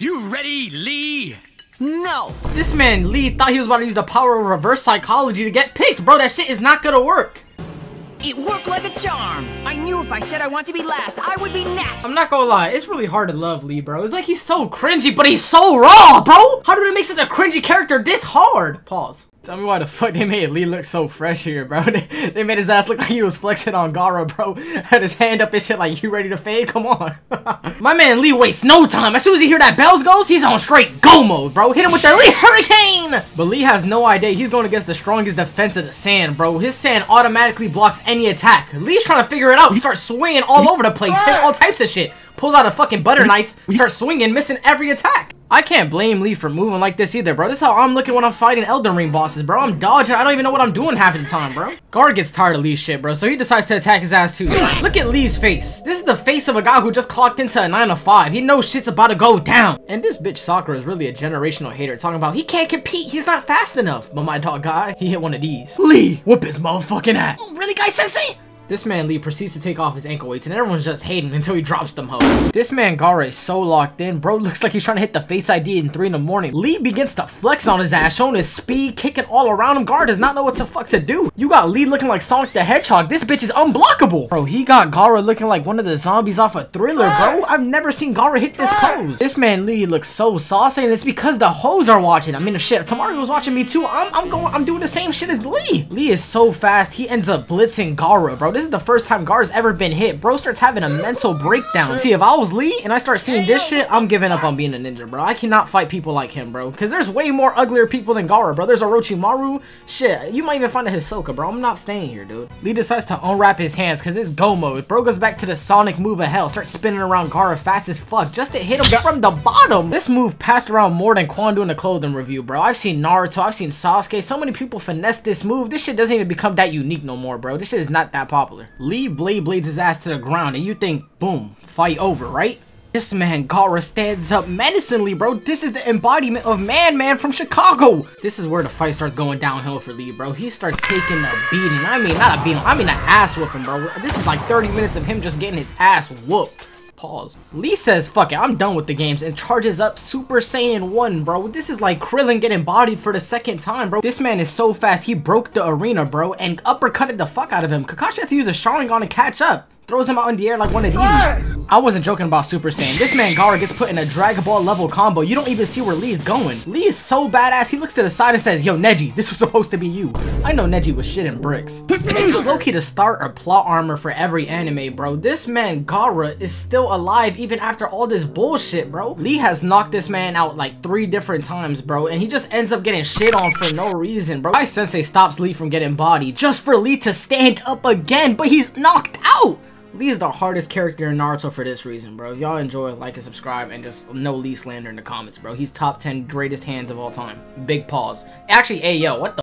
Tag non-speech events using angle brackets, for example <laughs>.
You ready, Lee? No! This man, Lee, thought he was about to use the power of reverse psychology to get picked. Bro, that shit is not gonna work. It worked like a charm! I knew if I said I want to be last, I would be next! I'm not gonna lie, it's really hard to love Lee, bro. It's like he's so cringy, but he's so raw, bro! How did they make such a cringy character this hard? Pause. Tell me why the fuck they made Lee look so fresh here, bro. <laughs> They, they made his ass look like he was flexing on Gaara, bro. <laughs> Had his hand up and shit like, you ready to fade? Come on. <laughs> My man Lee wastes no time. As soon as he hear that bells goes, he's on straight go mode, bro. Hit him with the Lee Hurricane! But Lee has no idea he's going against the strongest defense of the sand, bro. His sand automatically blocks any attack. Lee's trying to figure it out. He starts swinging all over the place, hit all types of shit. Pulls out a fucking butter knife, starts swinging, missing every attack. I can't blame Lee for moving like this either, bro. This is how I'm looking when I'm fighting Elden Ring bosses, bro. I'm dodging. I don't even know what I'm doing half the time, bro. Gaara gets tired of Lee's shit, bro, so he decides to attack his ass too. Look at Lee's face. This is the face of a guy who just clocked into a 9 to 5. He knows shit's about to go down. And this bitch Sakura is really a generational hater talking about he can't compete. He's not fast enough. But my dog guy, he hit one of these. Lee, whoop his motherfucking ass. Oh, really, Guy Sensei? This man Lee proceeds to take off his ankle weights and everyone's just hating until he drops them hoes. This man Gaara is so locked in, bro <laughs> looks like he's trying to hit the face ID in 3 in the morning. Lee begins to flex on his ass, showing his speed, kicking all around him. Gaara does not know what the fuck to do. You got Lee looking like Sonic the Hedgehog. This bitch is unblockable. Bro, he got Gaara looking like one of the zombies off a thriller, bro. I've never seen Gaara hit this pose. This man Lee looks so saucy and it's because the hoes are watching. I mean, if shit, Tamario was watching me too. I'm, I'm going, I'm doing the same shit as Lee. Lee is so fast, he ends up blitzing Gaara, bro. This is the first time Gaara's ever been hit. Bro starts having a mental breakdown. See, if I was Lee and I start seeing this shit, I'm giving up on being a ninja, bro. I cannot fight people like him, bro. Because there's way more uglier people than Gaara, bro. There's Orochimaru. Shit, you might even find a Hisoka, bro. I'm not staying here, dude. Lee decides to unwrap his hands because it's go mode. Bro goes back to the Sonic move of hell. Starts spinning around Gaara fast as fuck just to hit him from the bottom. This move passed around more than Quan doing a clothing review, bro. I've seen Naruto. I've seen Sasuke. So many people finesse this move. This shit doesn't even become that unique no more, bro. This shit is not that popular. Lee blade blades his ass to the ground and you think, boom, fight over, right? This man, Gaara, stands up menacingly, bro. This is the embodiment of Man Man from Chicago. This is where the fight starts going downhill for Lee, bro. He starts taking a beating. I mean, not a beating. I mean, an ass whooping, bro. This is like 30 minutes of him just getting his ass whooped. Pause. Lee says, fuck it, I'm done with the games and charges up Super Saiyan 1, bro. This is like Krillin getting bodied for the second time, bro. This man is so fast, he broke the arena, bro, and uppercutted the fuck out of him. Kakashi had to use a Sharingan to catch up. Throws him out in the air like one of these. I wasn't joking about Super Saiyan. This man Gaara gets put in a Dragon Ball level combo. You don't even see where Lee is going. Lee is so badass, he looks to the side and says, Yo, Neji, this was supposed to be you. I know Neji was shit in bricks. this is low-key the start or plot armor for every anime, bro. This man Gaara is still alive even after all this bullshit, bro. Lee has knocked this man out like three different times, bro, and he just ends up getting shit on for no reason, bro. My sensei stops Lee from getting bodied just for Lee to stand up again, but he's knocked out. Lee is the hardest character in Naruto for this reason, bro. If y'all enjoy, like and subscribe, and just no Lee slander in the comments, bro. He's top 10 greatest hands of all time. Big pause. Actually, hey, yo, what the